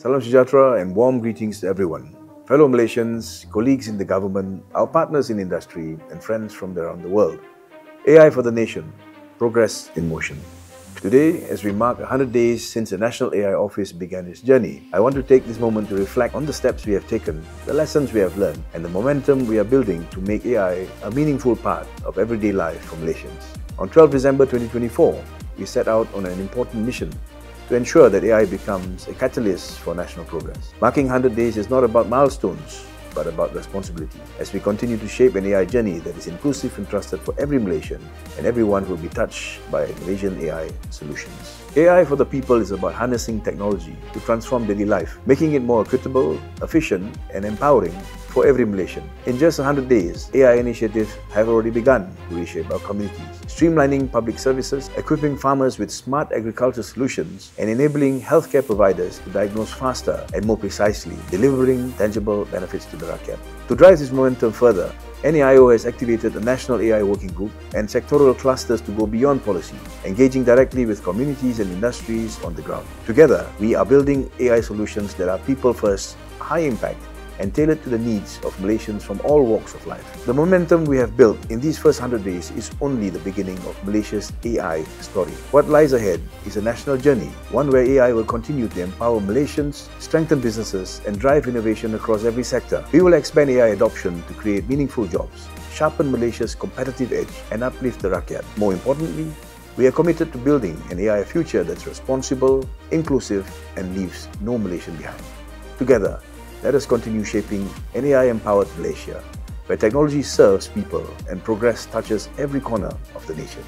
Salam Sejahtera and warm greetings to everyone. Fellow Malaysians, colleagues in the government, our partners in industry, and friends from around the world. AI for the nation, progress in motion. Today, as we mark 100 days since the National AI Office began its journey, I want to take this moment to reflect on the steps we have taken, the lessons we have learned, and the momentum we are building to make AI a meaningful part of everyday life for Malaysians. On 12 December 2024, we set out on an important mission to ensure that AI becomes a catalyst for national progress. Marking 100 days is not about milestones, but about responsibility as we continue to shape an AI journey that is inclusive and trusted for every Malaysian and everyone who will be touched by Malaysian AI solutions. AI for the people is about harnessing technology to transform daily life, making it more equitable, efficient, and empowering for every Malaysian. In just 100 days, AI initiatives have already begun to reshape our communities, streamlining public services, equipping farmers with smart agriculture solutions, and enabling healthcare providers to diagnose faster and more precisely, delivering tangible benefits to the rakyat. To drive this momentum further, NAIO has activated a national AI working group and sectoral clusters to go beyond policy, engaging directly with communities and industries on the ground. Together, we are building AI solutions that are people first, high impact, and tailored to the needs of Malaysians from all walks of life. The momentum we have built in these first 100 days is only the beginning of Malaysia's AI story. What lies ahead is a national journey, one where AI will continue to empower Malaysians, strengthen businesses, and drive innovation across every sector. We will expand AI adoption to create meaningful jobs, sharpen Malaysia's competitive edge, and uplift the rakyat. More importantly, we are committed to building an AI future that's responsible, inclusive, and leaves no Malaysian behind. Together, let us continue shaping an AI-empowered Malaysia, where technology serves people and progress touches every corner of the nation.